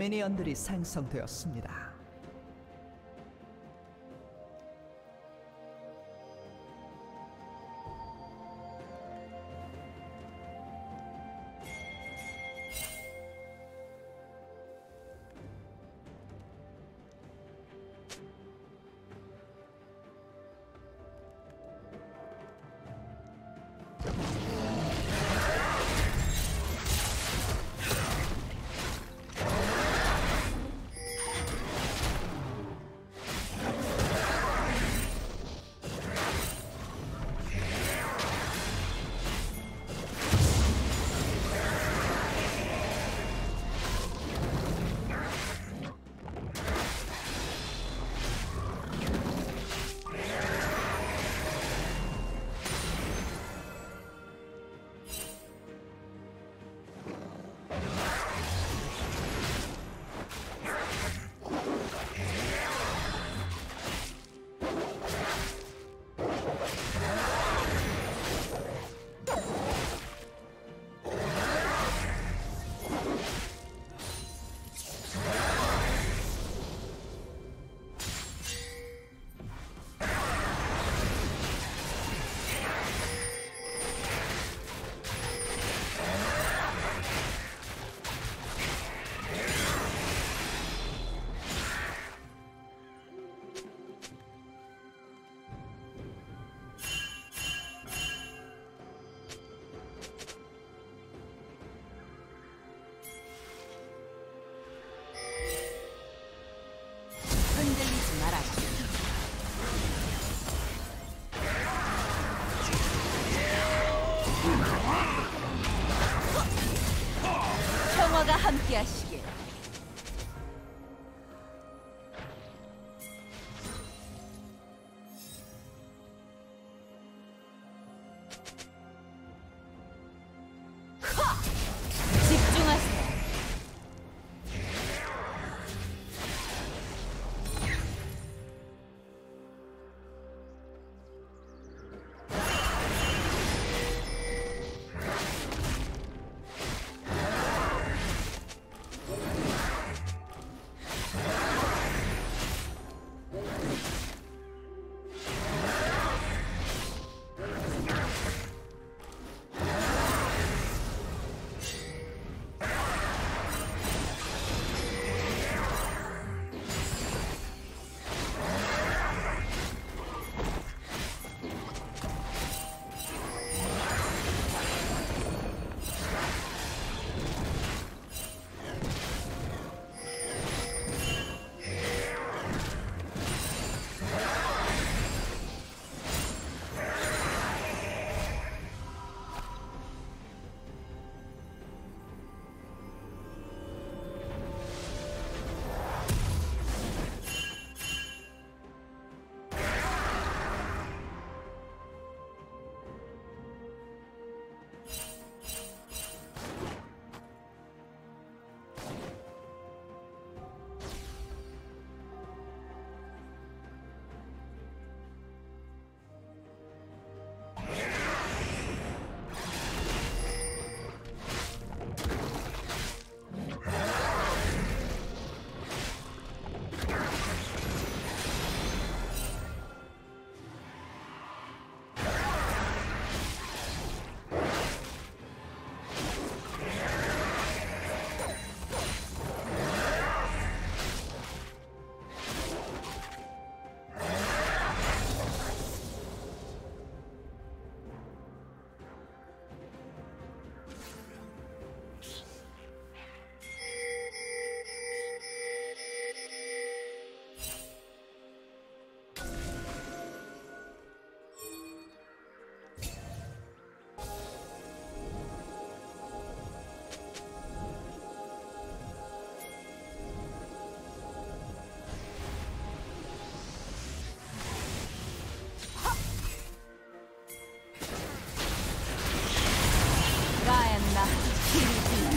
미니언들이 생성되었습니다. 평화가 함께하시길. 나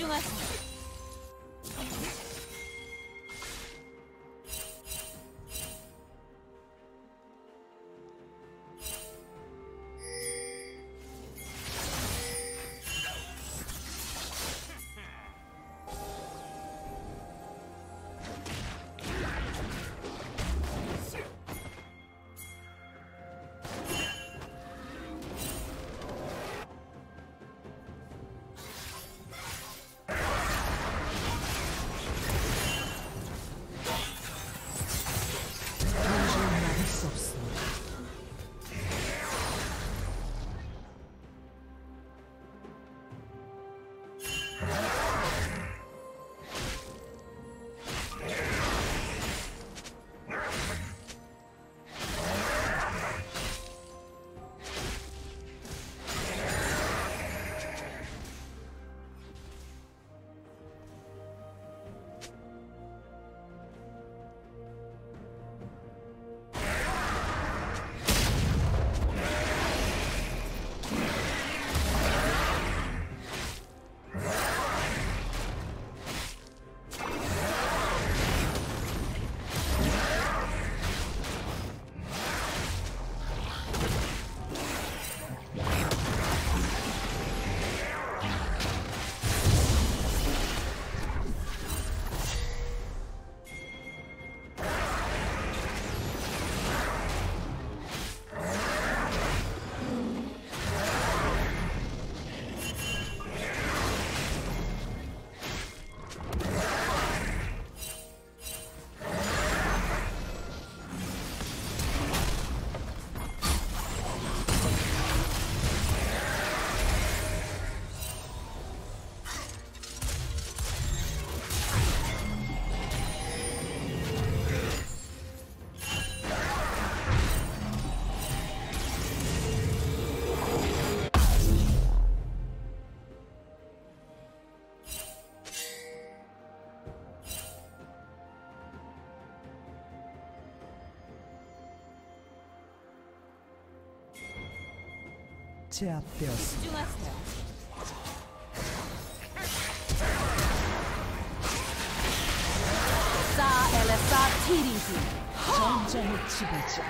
집중하 제압되었습니다. 집중하세요. 사 엘레사 티리지. 전장의 지배자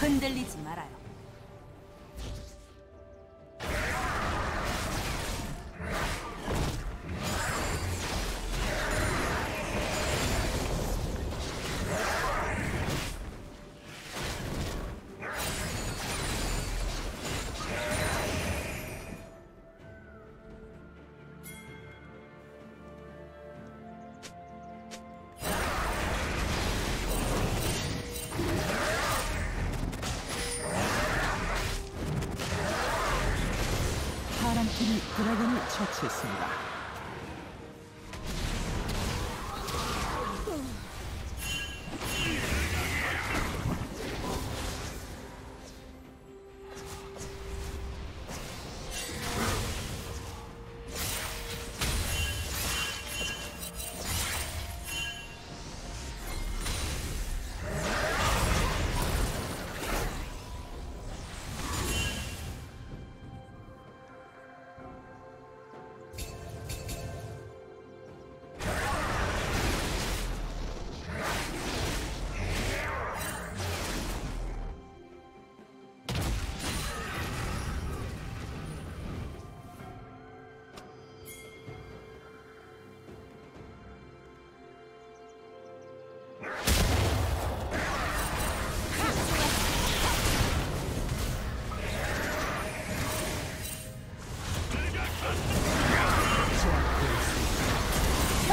흔들리지 말아요.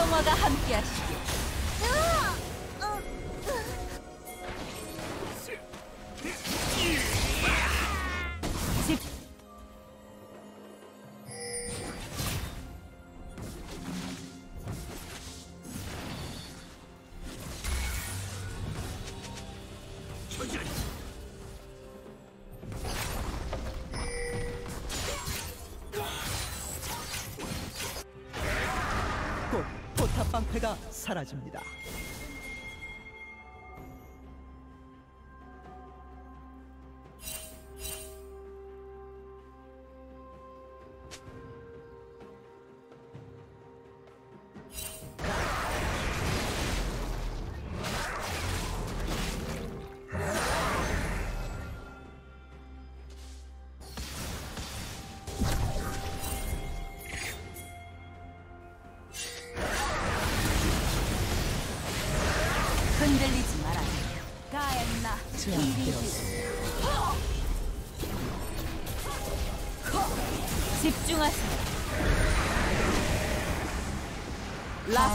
평화가 함께하시길.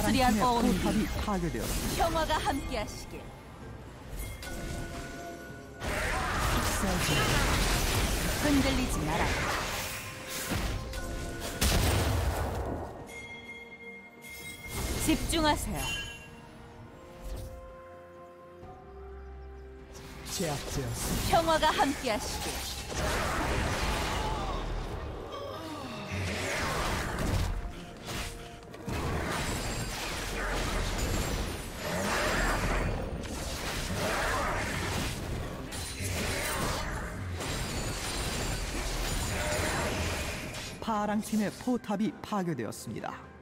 포탑이 파괴되었습니다. 평화가 함께하시길. 흔들리지 말아요. 집중하세요. 제압되었습니다. 평화가 함께하시길. 파랑팀의 포탑이 파괴되었습니다.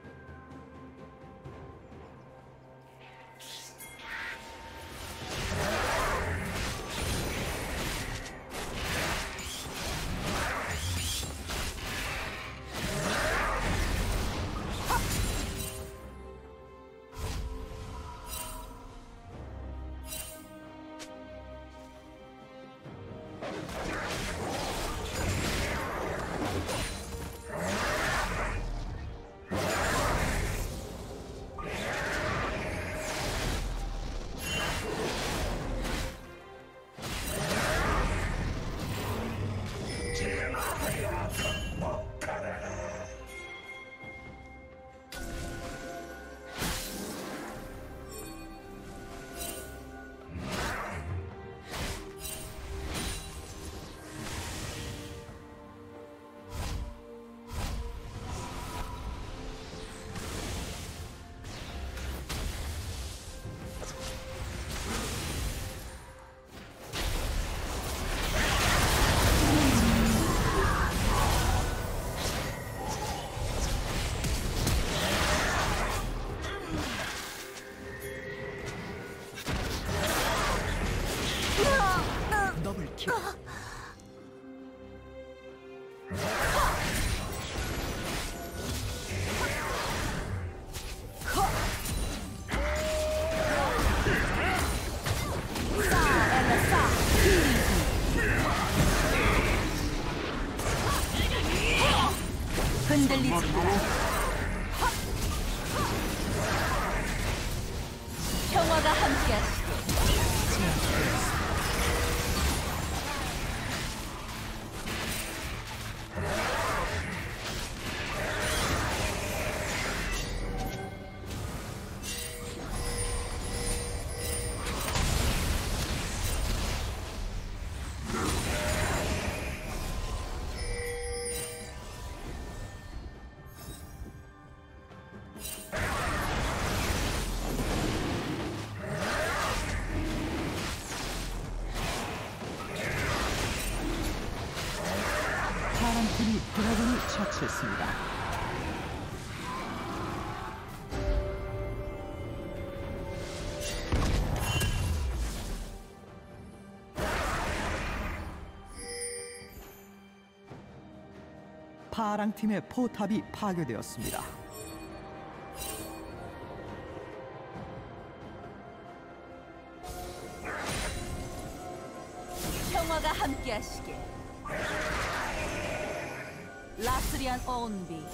흔들리지 마 파랑 팀의 포탑이 파괴되었습니다. 평화가 함께하시길 라스리안 온비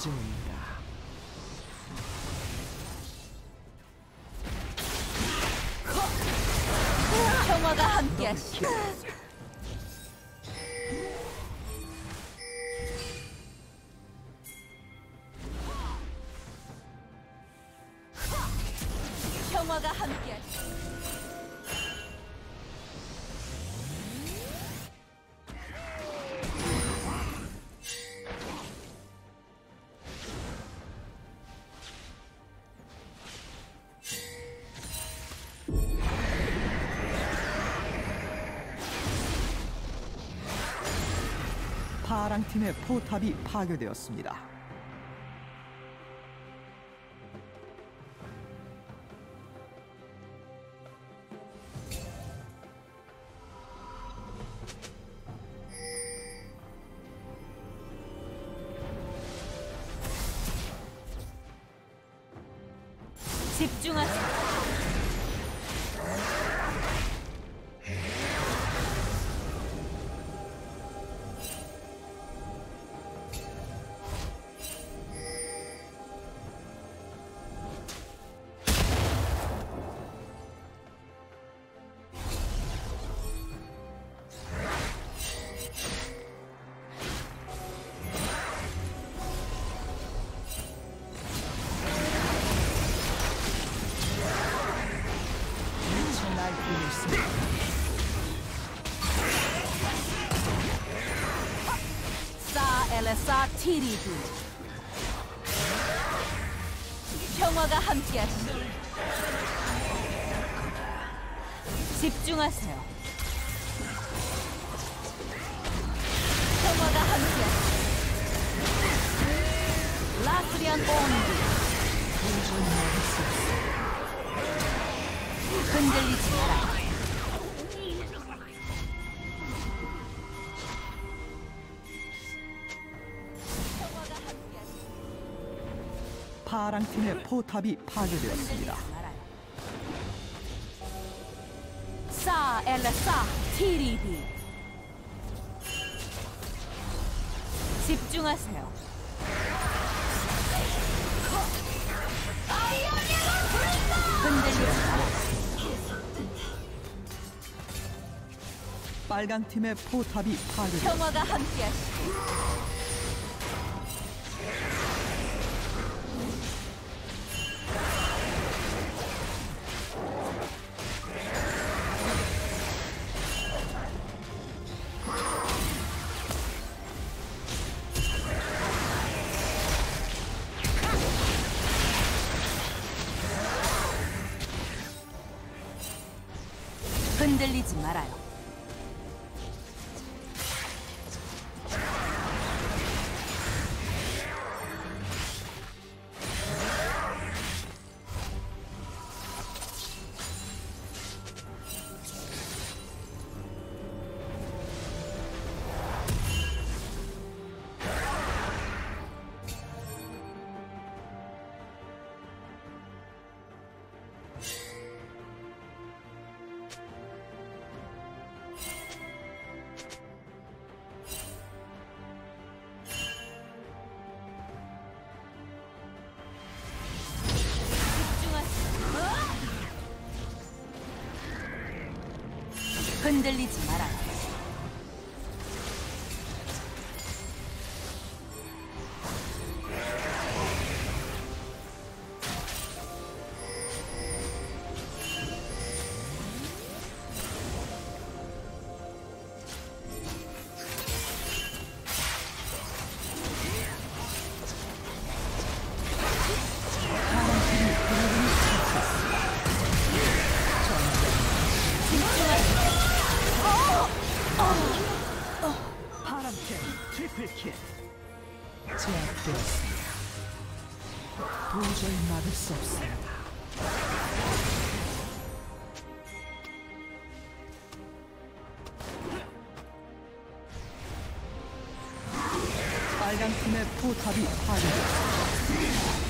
학살 중입니다. 평화가 함께하시 파랑 팀의 포탑이 파괴되었습니다. 집중하세요. 엘 팀의 포탑이 파괴되었습니다. 싸 엘레사 티리비 집중하세요. 흔들리지. 빨강 팀의 포탑이 파괴되었습니다. 평화가 함께하시 흔들리지 말아요. 흔들리지 말아요. 빨간 팀의 포탑이 파괴되었습니다.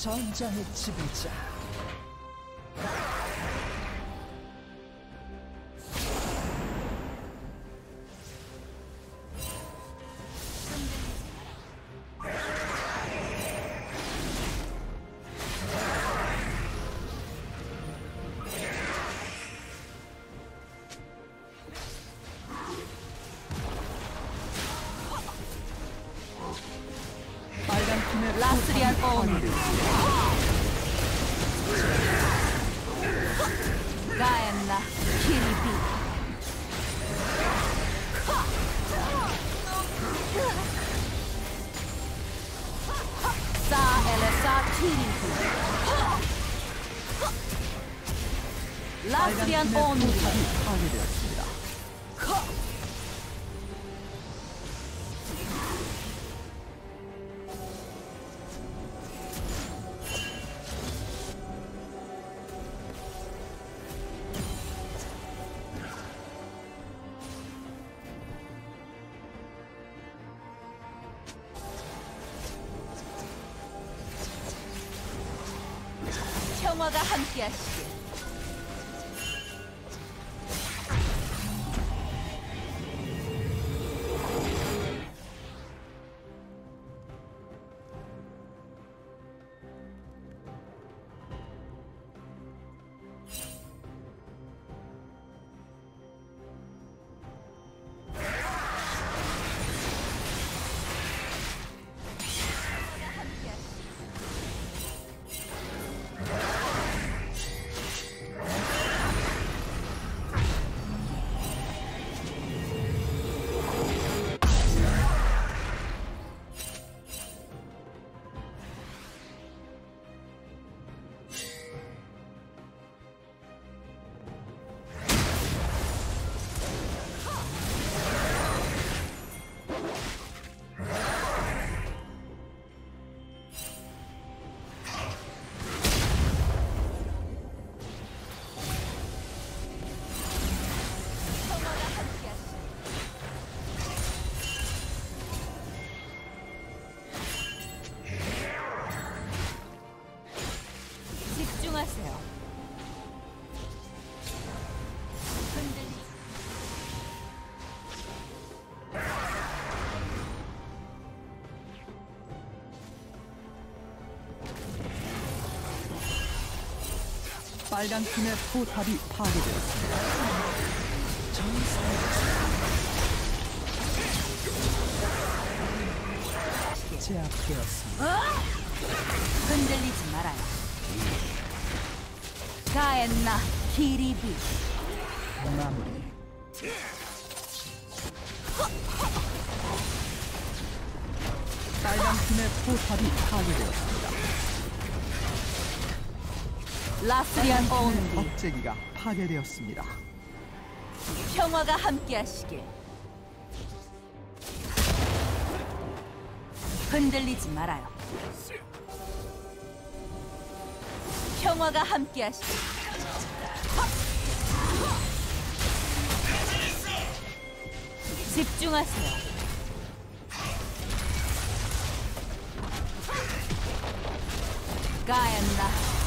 전장의 지배자. Castrian only. 빨간 팀의 포탑이 파괴되었습니다. 제압되었습니다. 흔들리지 말아요. 가엔나 키리비 마무리. 빨간 팀의 포탑이 파괴되었습니다. 라스리안 온디 억제기가 파괴되었습니다. 평화가 함께하시길. 흔들리지 말아요. 평화가 함께하시길. 집중하세요. 키리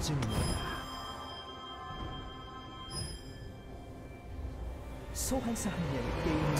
중입니다. 소환사 한 명이 게임을